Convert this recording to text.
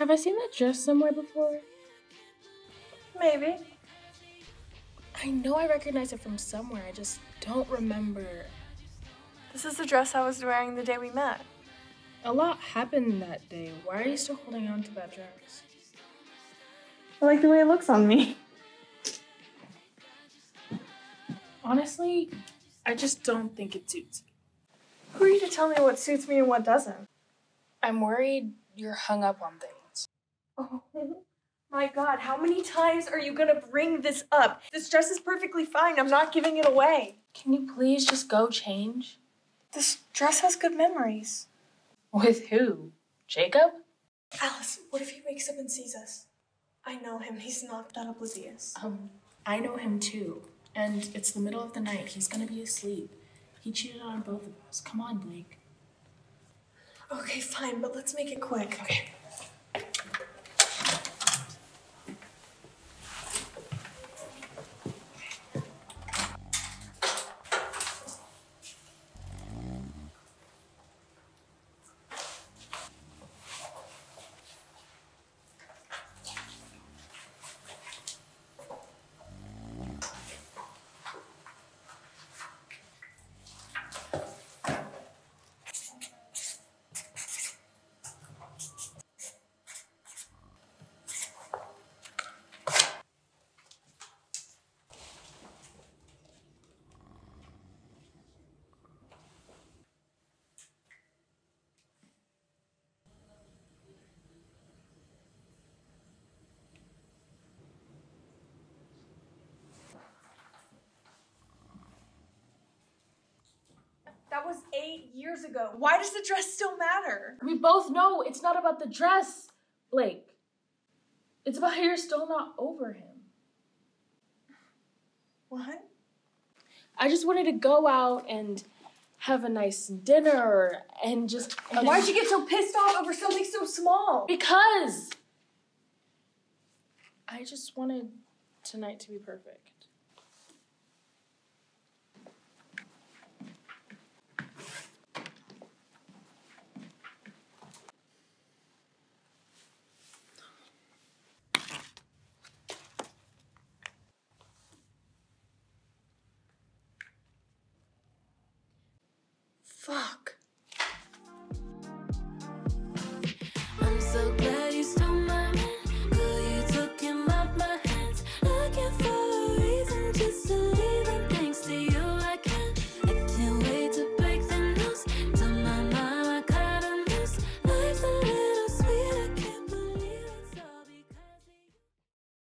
Have I seen that dress somewhere before? Maybe. I know I recognize it from somewhere. I just don't remember. This is the dress I was wearing the day we met. A lot happened that day. Why are you still holding on to that dress? I like the way it looks on me. Honestly, I just don't think it suits you. Who are you to tell me what suits me and what doesn't? I'm worried you're hung up on things. Oh my god, how many times are you gonna bring this up? This dress is perfectly fine. I'm not giving it away. Can you please just go change? This dress has good memories. With who? Jacob? Alice, what if he wakes up and sees us? I know him. He's not that oblivious. Um, I know him too. And it's the middle of the night. He's gonna be asleep. He cheated on both of us. Come on, Blake. Okay, fine, but let's make it quick. Okay. That was eight years ago. Why does the dress still matter? We both know it's not about the dress, Blake. It's about how you're still not over him. What? I just wanted to go out and have a nice dinner and just. And Why'd you get so pissed off over something so small? Because I just wanted tonight to be perfect. Fuck.